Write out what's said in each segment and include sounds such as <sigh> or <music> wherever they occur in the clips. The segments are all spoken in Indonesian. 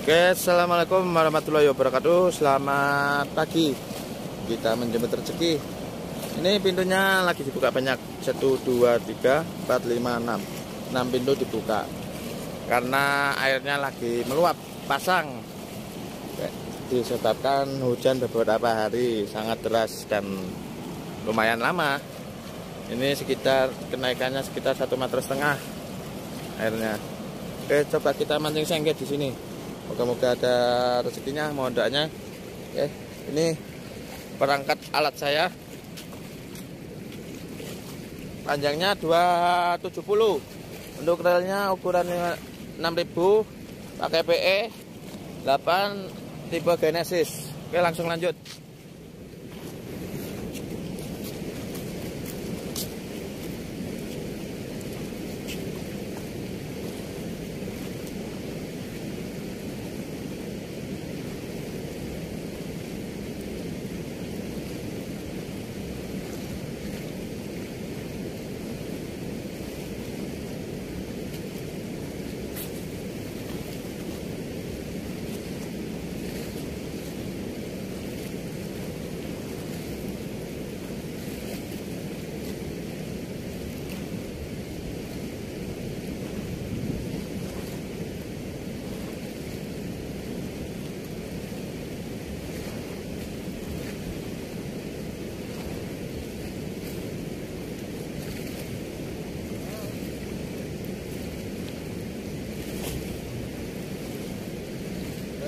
Oke, assalamualaikum warahmatullahi wabarakatuh. Selamat pagi. Kita menjemput rezeki. Ini pintunya lagi dibuka banyak. 1, 2, 3, 4, 5, 6. 6 pintu dibuka. Karena airnya lagi meluap, pasang. Disebabkan hujan beberapa hari sangat deras dan lumayan lama. Ini sekitar kenaikannya sekitar satu meter setengah airnya. Oke, coba kita mancing sengket di sini. Moga-moga ada rezekinya, mohon doanya. Oke, ini perangkat alat saya. Panjangnya 270. Untuk relnya ukuran 6000 pakai PE 8 tipe Genesis. Oke, langsung lanjut.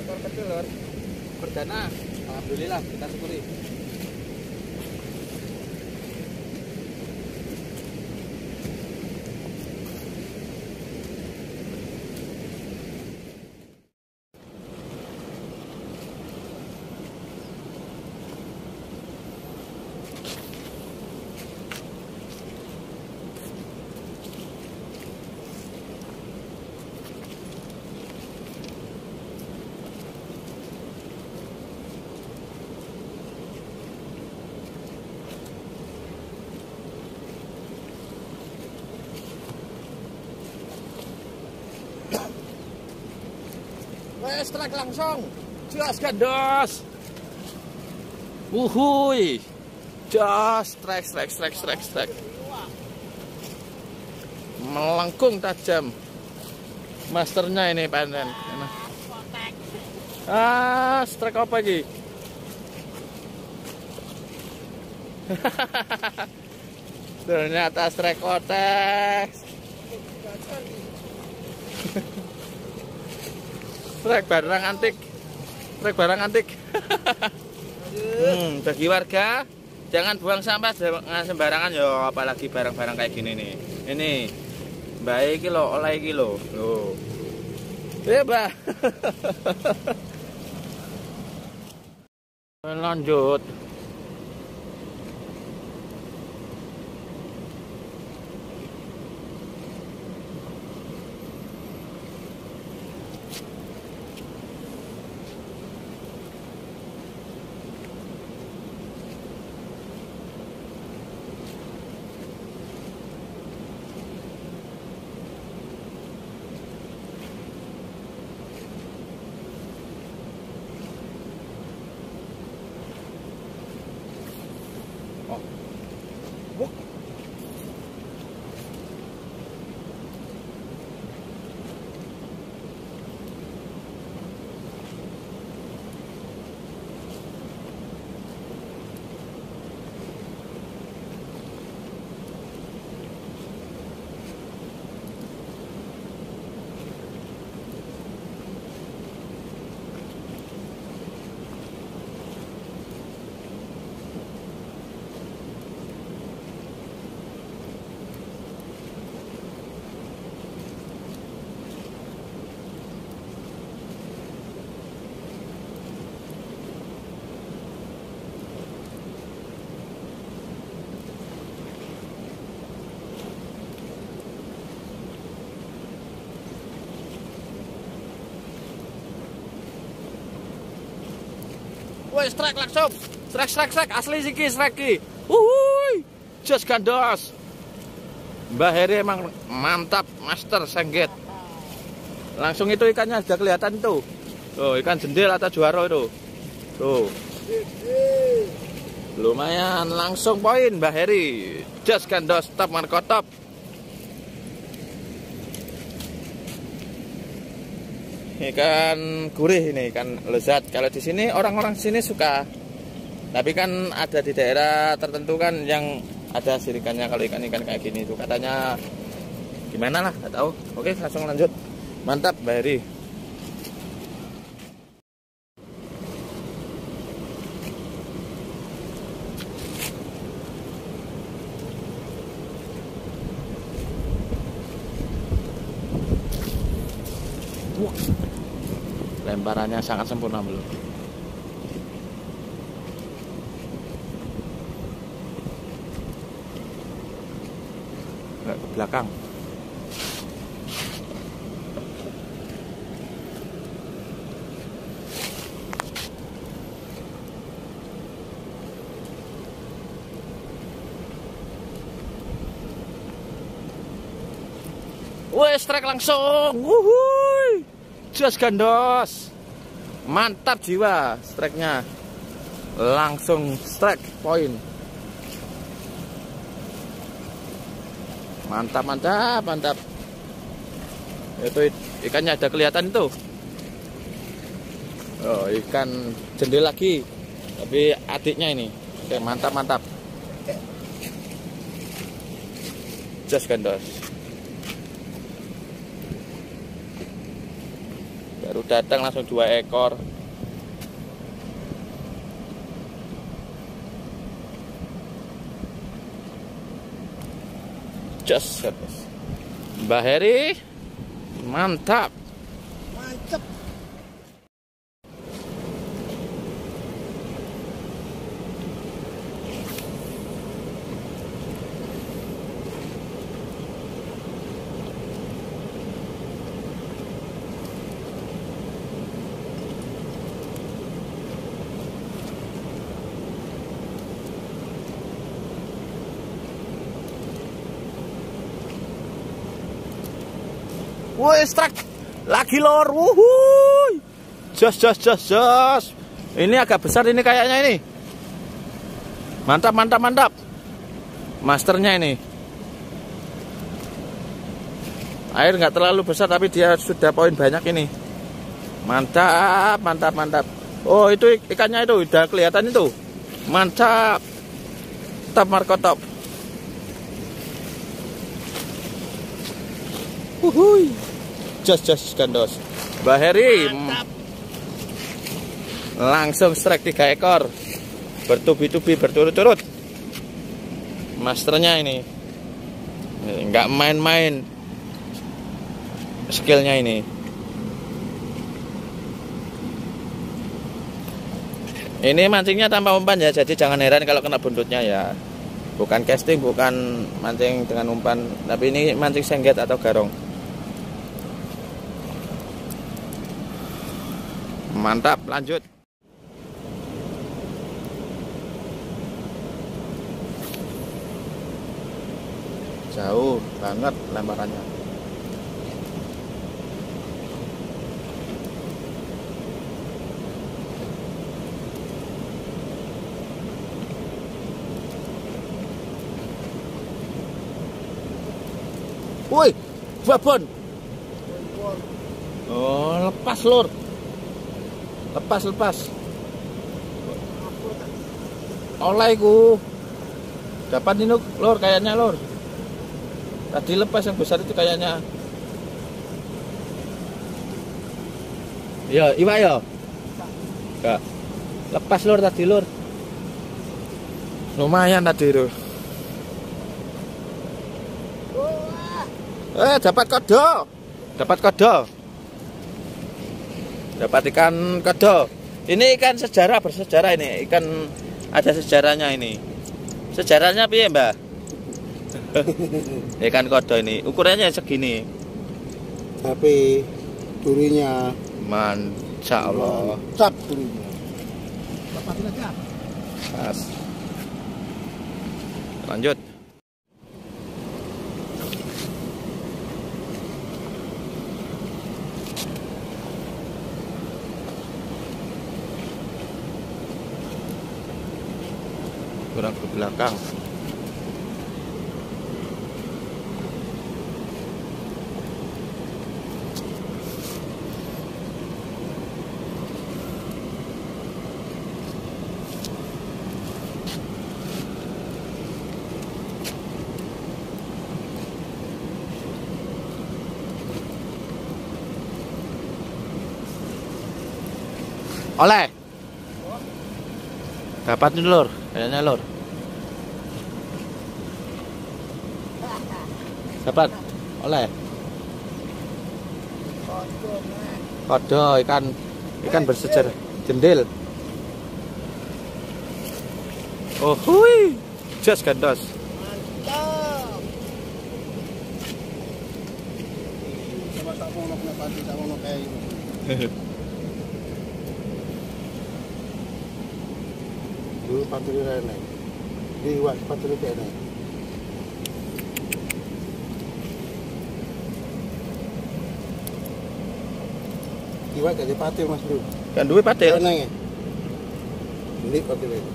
rekor kecil lor perdana alhamdulillah kita syukuri Trek langsung. Jos gandos. Wuhui. Jos trek trek trek trek trek. Melengkung tajam. Masternya ini panen. Ah, strike apa lagi? <laughs> Ternyata strike kotek. <laughs> Trek barang antik. Trek barang antik. hmm, bagi warga jangan buang sampah sembarangan ya apalagi barang-barang kayak gini nih. Ini baik lo oleh kilo. Loh. Beba. Lanjut. Woi, strike langsung. Strike, strike, strike. Asli sih ki, strike ki. Wuhui. Just gandos. Mbah Heri emang mantap, master sengget. Langsung itu ikannya sudah kelihatan tuh. Tuh, ikan jendil atau juara itu. Tuh. Lumayan langsung poin Mbak Heri. Just kandos top markotop. Ikan gurih ini, ikan lezat. Kalau di sini orang-orang sini suka. Tapi kan ada di daerah tertentu kan yang ada sirikannya kalau ikan-ikan kayak gini itu katanya gimana lah, nggak tahu. Oke, langsung lanjut. Mantap, Mbak Heri. Lemparannya sangat sempurna belum ke belakang Wes strike langsung. Wuhui. Jos gandos. Mantap jiwa strike-nya. Langsung strike poin. Mantap, mantap, mantap. Itu ikannya ada kelihatan itu. Oh, ikan jendel lagi. Tapi adiknya ini. Oke, mantap, mantap. Jos gandos. Baru datang langsung dua ekor. Just. Mbak Heri mantap Woi, strike lagi lor. Wuhui. Jos jos jos jos. Ini agak besar ini kayaknya ini. Mantap mantap mantap. Masternya ini. Air nggak terlalu besar tapi dia sudah poin banyak ini. Mantap, mantap, mantap. Oh, itu ikannya itu udah kelihatan itu. Mantap. Top Marco top. Uhuy. Jos jos gandos. Mbak Heri. Mantap. Langsung strike tiga ekor. Bertubi-tubi berturut-turut. Masternya ini. Enggak main-main. Skillnya ini. Ini mancingnya tanpa umpan ya, jadi jangan heran kalau kena buntutnya ya. Bukan casting, bukan mancing dengan umpan, tapi ini mancing sengget atau garong. Mantap, lanjut. Jauh banget lemparannya. Woi, babon. Oh, lepas lur. Lepas, lepas. Oleh ku. Dapat ini lur kayaknya lur. Tadi lepas yang besar itu kayaknya. Ya, iwa ya. Enggak. Lepas lur tadi lur. Lumayan tadi lur. Eh, dapat kodo. Dapat kodo. Dapat ikan kodo. Ini ikan sejarah bersejarah ini. Ikan ada sejarahnya ini. Sejarahnya piye, Mbak? <laughs> ikan kodo ini. Ukurannya segini. Tapi durinya Masya Allah. mantap durinya. Pas. Lanjut. Ke belakang Oleh. Dapat nih lur, kayaknya lur. Dapat. Oleh. Kodo ikan ikan bersejarah jendil. Oh hui, jas gandos. Mantap. <laughs> Sama tak mau nak pati tak mau kayak ini. Dulu pati di rene. Di wak pati di rene. Iwak jadi pati mas bro. Kan duwe patil. Rene. Ini pati rene.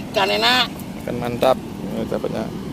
Ikan enak. Kan mantap. Ini dapatnya.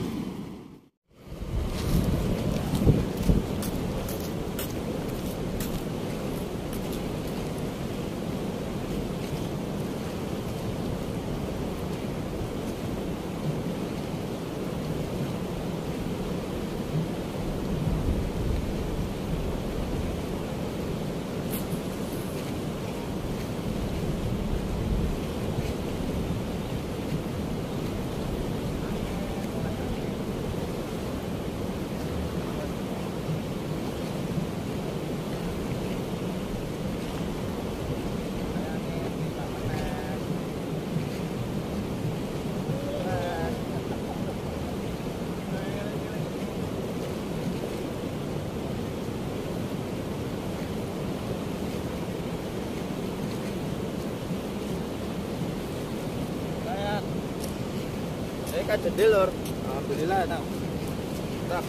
Jendil lur. Alhamdulillah enak. Tak.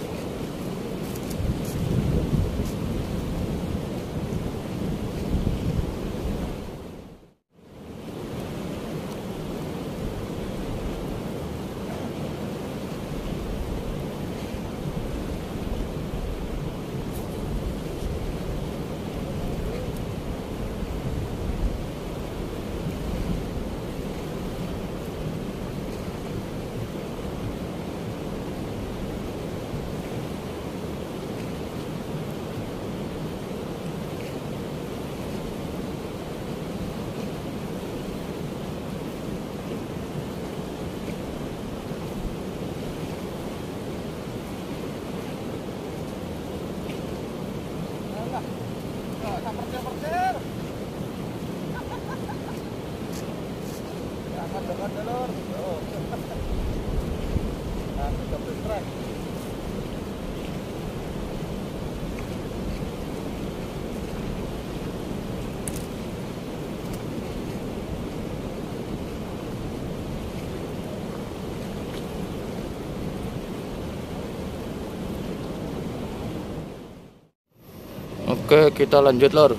Oke, kita lanjut lor.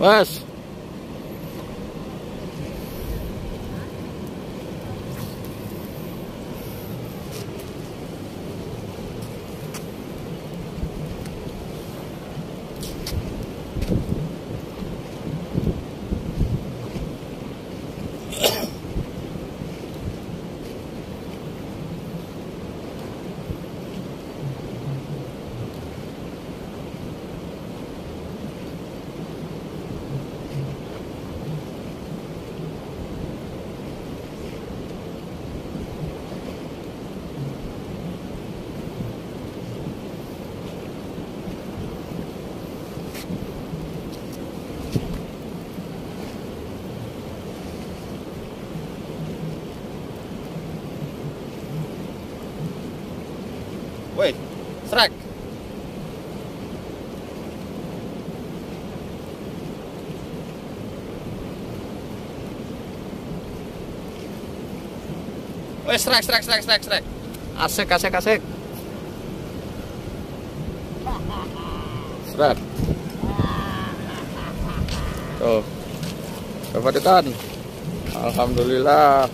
Mas. Woi, serak. Woi, serak, serak, serak, serak, serak. Asik, asik, asik. Serak. Tuh. Dapat ikan. Alhamdulillah.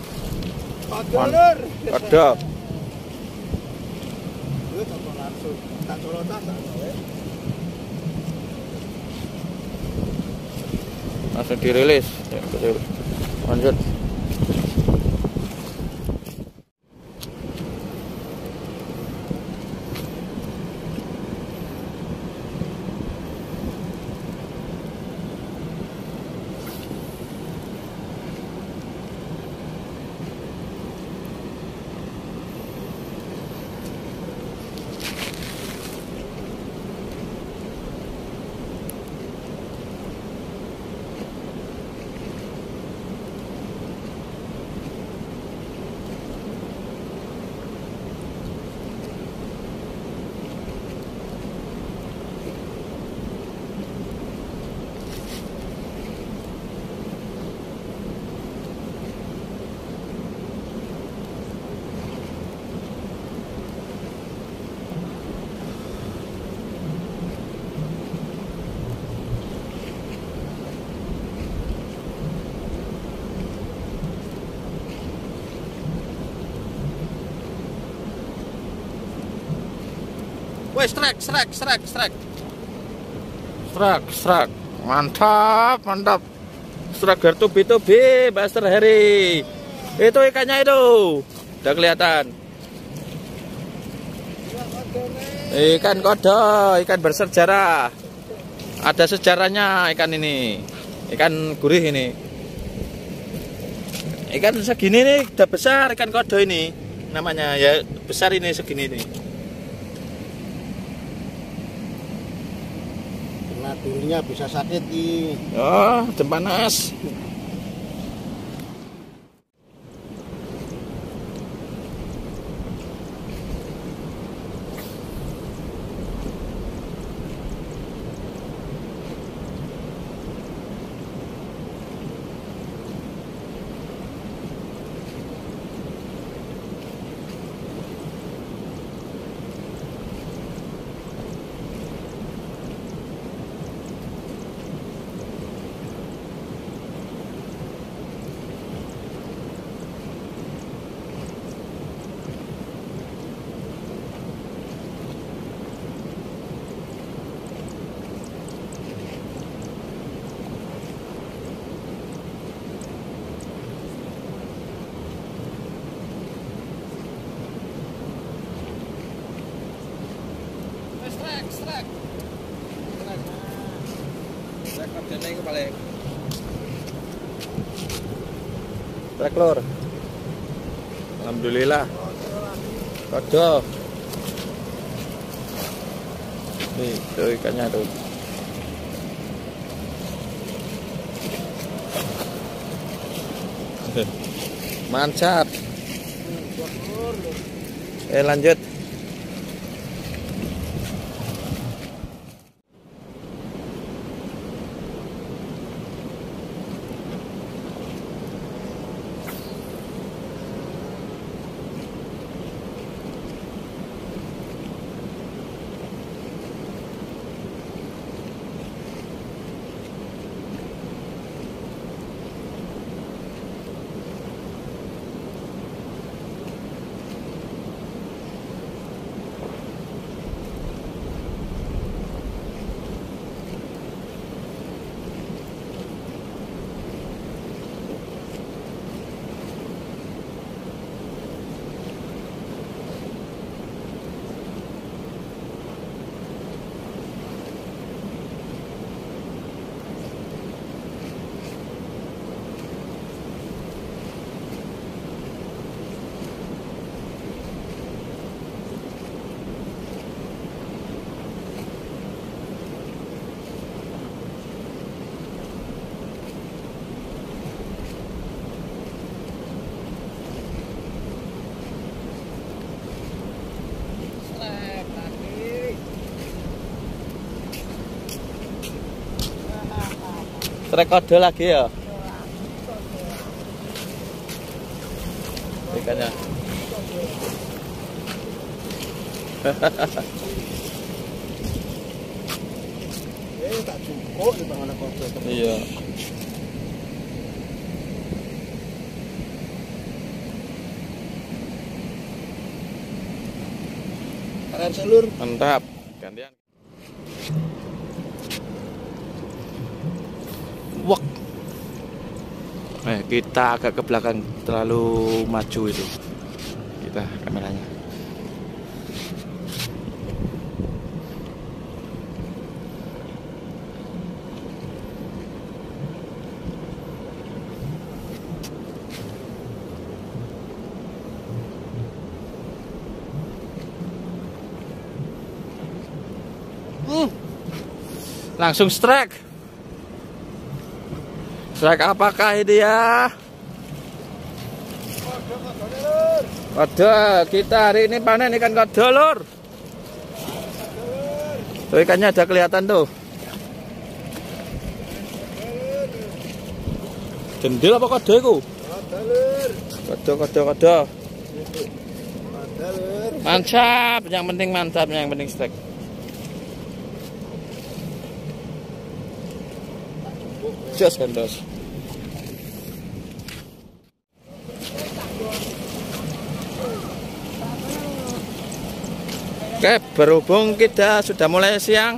Tak colotan tak gawe. Langsung dirilis. Ya, betul. Lanjut. Wes strike, strike, strike, strike. Strike, strike. Mantap, mantap. Striker tuh itu B, Master Harry. Itu ikannya itu. Udah kelihatan. Ikan kodo, ikan bersejarah. Ada sejarahnya ikan ini. Ikan gurih ini. Ikan segini nih udah besar ikan kodo ini. Namanya ya besar ini segini nih. Durinya bisa sakit di Oh, panas. Strike lor. Alhamdulillah. Kodo. Nih, tuh ikannya tuh. <laughs> Mantap. Eh lanjut. rekode lagi ya. Ikannya. <laughs> Iya. Makan. Mantap. Gantian. Eh, kita agak ke belakang terlalu maju itu. Kita kameranya. Hmm. Langsung strike. Strike apakah ini ya? Waduh, kita hari ini panen ikan kodolur. Tuh ikannya ada kelihatan tuh. Jendil apa kode itu? Kode, kode, kode. Mantap, yang penting mantap, yang penting strike. Jos kandos. Oke, berhubung kita sudah mulai siang,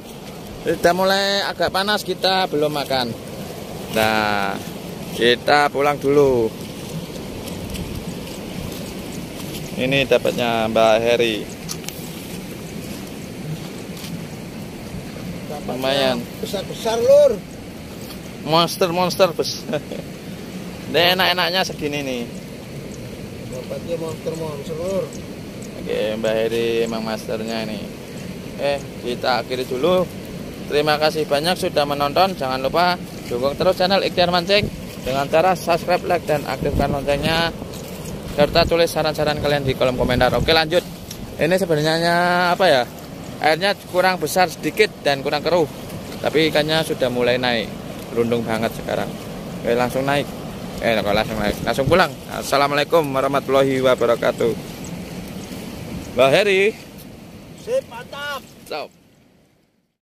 sudah mulai agak panas, kita belum makan. Nah, kita pulang dulu. Ini dapatnya Mbak Heri. Lumayan. Besar-besar lur. Monster-monster bes. <laughs> Ini enak-enaknya segini nih. Dapatnya monster-monster lur. Oke, Mbak Heri emang masternya ini. Eh, kita akhiri dulu. Terima kasih banyak sudah menonton. Jangan lupa dukung terus channel Ikhtiar Mancing dengan cara subscribe, like, dan aktifkan loncengnya. Serta tulis saran-saran kalian di kolom komentar. Oke, lanjut. Ini sebenarnya apa ya? Airnya kurang besar sedikit dan kurang keruh. Tapi ikannya sudah mulai naik. Berundung banget sekarang. Oke, langsung naik. Eh, langsung naik. Langsung pulang. Assalamualaikum warahmatullahi wabarakatuh. Mbak Heri. Sip, mantap. Stop.